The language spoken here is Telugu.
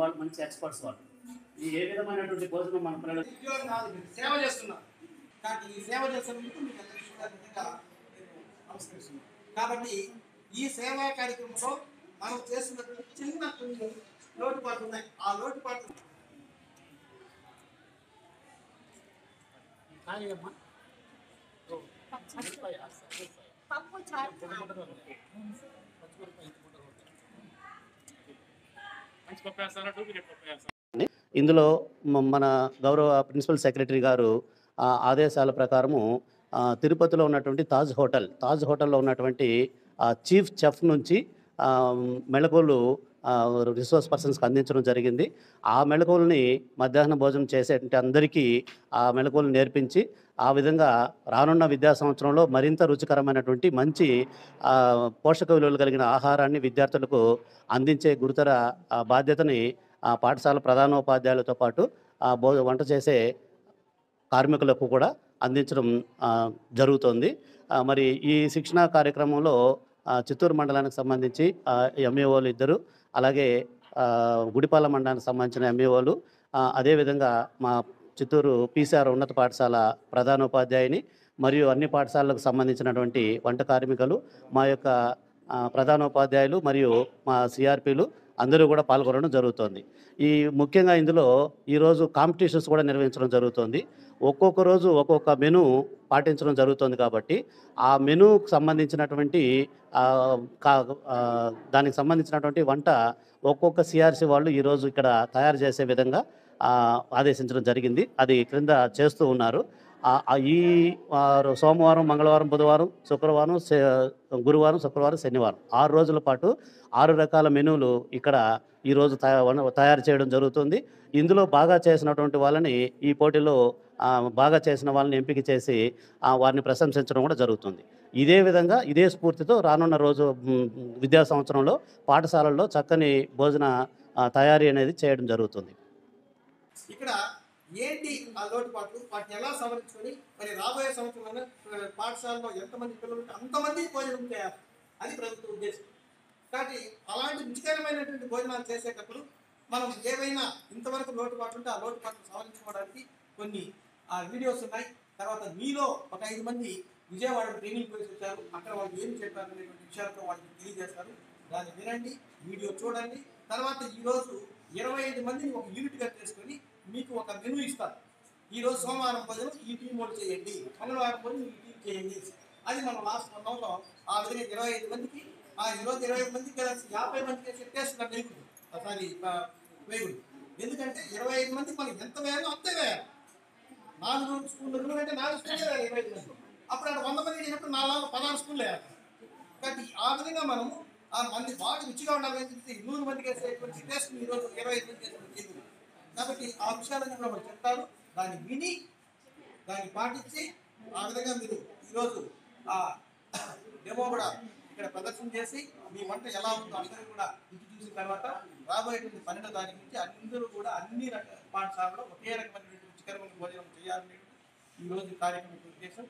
వాళ్ళు మంచి ఎక్స్పర్ట్స్ వాళ్ళు. ఈ ఏ విధమైనటువంటి భోజనం మన పిల్లలు సేవ చేస్తున్నారు. కాబట్టి ఈ సేవ చేస్తున్నందుకు మీకు నమస్కరిస్తున్నాను. కాబట్టి ఈ సేవా కార్యక్రమంలో మనం చేస్తున్నటువంటి చిన్న కొన్ని లోటుపాట్లు ఉన్నాయి. ఆ లోటుపాట్లు పప్పు చారు. ఇందులో మన గౌరవ ప్రిన్సిపల్ సెక్రటరీ గారు ఆ, ఆదేశాల ప్రకారము తిరుపతిలో ఉన్నటువంటి తాజ్ హోటల్ తాజ్ హోటల్లో ఉన్నటువంటి చీఫ్ చెఫ్ నుంచి మెళకువలు రిసోర్స్ పర్సన్స్కి అందించడం జరిగింది. ఆ మెళకువల్ని మధ్యాహ్న భోజనం చేసేటువంటి అందరికీ ఆ మెళకువలు నేర్పించి ఆ విధంగా రానున్న విద్యా సంవత్సరంలో మరింత రుచికరమైనటువంటి మంచి పోషక విలువలు కలిగిన ఆహారాన్ని విద్యార్థులకు అందించే గురుతర బాధ్యతని ఆ పాఠశాల ప్రధానోపాధ్యాయులతో పాటు ఆ భో వంట చేసే కార్మికులకు కూడా అందించడం జరుగుతోంది. మరి ఈ శిక్షణా కార్యక్రమంలో చిత్తూరు మండలానికి సంబంధించి ఎంఈఓలు ఇద్దరు అలాగే గుడిపాల మండలానికి సంబంధించిన ఎంఈఓలు అదేవిధంగా మా చిత్తూరు పీసీఆర్ ఉన్నత పాఠశాల ప్రధానోపాధ్యాయుని మరియు అన్ని పాఠశాలలకు సంబంధించినటువంటి వంట కార్మికులు మా యొక్క ప్రధానోపాధ్యాయులు మరియు మా సిఆర్పీలు అందరూ కూడా పాల్గొనడం జరుగుతోంది. ఈ ముఖ్యంగా ఇందులో ఈరోజు కాంపిటీషన్స్ కూడా నిర్వహించడం జరుగుతుంది. ఒక్కొక్క రోజు ఒక్కొక్క మెను పాటించడం జరుగుతుంది కాబట్టి ఆ మెనూకు సంబంధించినటువంటి కా- దానికి సంబంధించినటువంటి వంట ఒక్కొక్క సిఆర్సీ వాళ్ళు ఈరోజు ఇక్కడ తయారు చేసే విధంగా ఆదేశించడం జరిగింది. అది క్రింద చేస్తూ ఉన్నారు. ఈ సోమవారం మంగళవారం బుధవారం శుక్రవారం గురువారం శుక్రవారం శనివారం ఆరు రోజుల పాటు ఆరు రకాల మెనూలు ఇక్కడ ఈరోజు తయారు చేయడం జరుగుతుంది. ఇందులో బాగా చేసినటువంటి వాళ్ళని ఈ పోటీలో బాగా చేసిన వాళ్ళని ఎంపిక చేసి వారిని ప్రశంసించడం కూడా జరుగుతుంది. ఇదే విధంగా ఇదే స్ఫూర్తితో రానున్న రోజు విద్యా సంవత్సరంలో పాఠశాలల్లో చక్కని భోజన తయారీ అనేది చేయడం జరుగుతుంది. ఇక్కడ ఏంటి ఆ లోటుపాట్లు? వాటిని ఎలా సవరించుకొని మరి రాబోయే సంవత్సరంలో పాఠశాలలో ఎంతమంది పిల్లలు ఉంటే అంతమంది భోజనం చేయాలి? అది ప్రభుత్వ ఉద్దేశం. కాబట్టి అలాంటి రుచికరమైనటువంటి భోజనాలు చేసేటప్పుడు మనం ఏవైనా ఇంతవరకు లోటుపాట్లు ఉంటే ఆ లోటుపాట్లు సవరించుకోవడానికి కొన్ని ఆ, వీడియోస్ ఉన్నాయి. తర్వాత మీలో ఒక ఐదు మంది విజయవాడ ట్రైనింగ్ పోయి వచ్చారు. అక్కడ వాళ్ళు ఏం చెప్పారు అనేటువంటి విషయాలతో వాళ్ళకి తెలియజేస్తారు. దాన్ని వినండి వీడియో చూడండి. తర్వాత ఈరోజు ఇరవై ఐదు మందిని ఒక యూనిట్గా చేసుకొని మీకు ఒక మెనూ ఇస్తారు ఈరోజు సోమవారం భోజనం ఈ టీం వాళ్ళు చేయండి. మంగళవారం భోజనం ఈ టీం చేయండి. అది మనం లాస్ట్ వన్ అవర్లో ఆ విధంగా ఇరవై ఐదు మందికి ఆ ఈరోజు ఇరవై ఐదు మందికి కలిసి యాభై మందికి చెప్పేస్తున్నారు టేస్ట్ నాకు సారీ వేగుడు ఎందుకంటే ఇరవై ఐదు మందికి మనం ఎంత వేయాలో అంతే వేయాలి. నాలుగు స్కూల్ రూమ్ అంటే నాలుగు స్కూల్ వేయాలి ఇరవై ఐదు మంది అప్పుడు అక్కడ వంద మంది చేసినప్పుడు నాలుగు పదహారు స్కూల్ వేయాలి. కాబట్టి ఆ విధంగా మనము ఆ మంది బాగా రుచిగా ఉండాలని చెప్పి నూరు మందికి వేసేటువంటి టేస్ట్ ఈ రోజు ఇరవై ఐదు మంది చేసినప్పుడు కాబట్టి ఆ విషయాలన్నీ కూడా మనం చెప్తారు దాన్ని విని దాన్ని పాటించి ఆ విధంగా మీరు ఈరోజు ఆ డెమో కూడా ఇక్కడ ప్రదర్శన చేసి మీ వంట ఎలా ఉందో అందరూ కూడా రుచి చూసిన తర్వాత రాబోయేటువంటి పన్నెండో తారీఖు నుంచి అందరూ కూడా అన్ని రకాల పాఠశాలలో ఒకే రకమైనటువంటి రుచికరమైన భోజనం చేయాలనేటువంటి ఈరోజు కార్యక్రమం ఉద్దేశం.